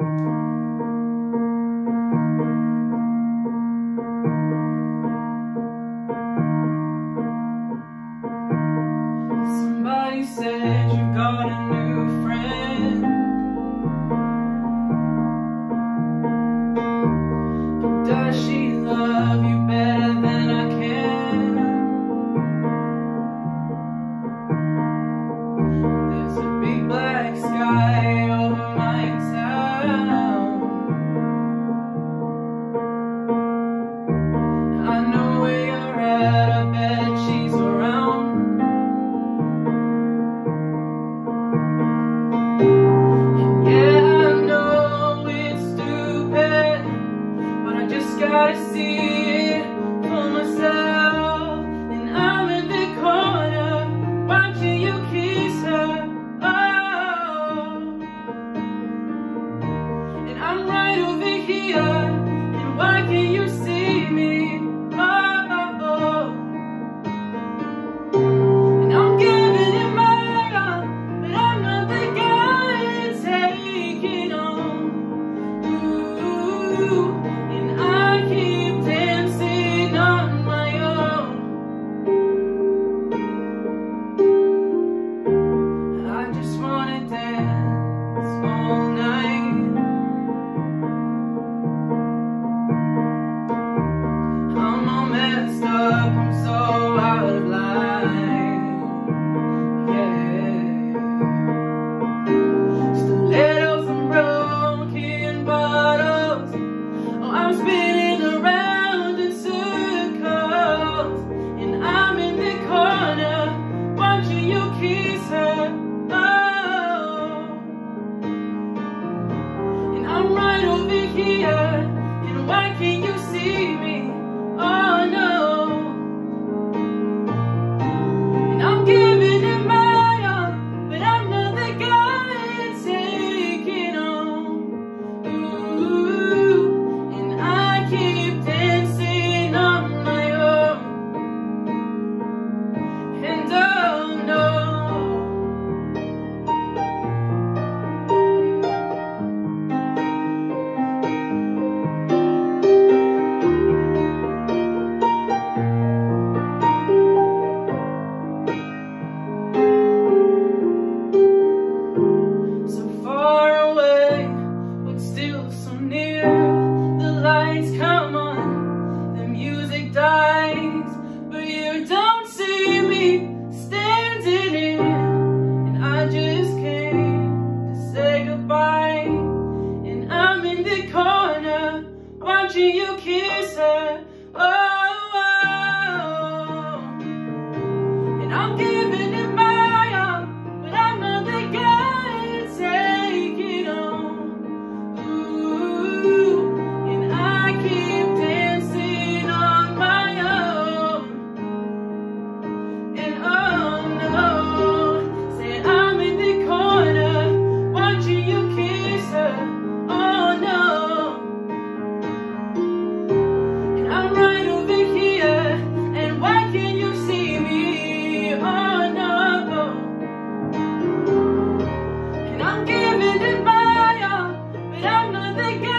Somebody said you got a new friend But does she love you better than I can? clear sky see liking you. You you her. think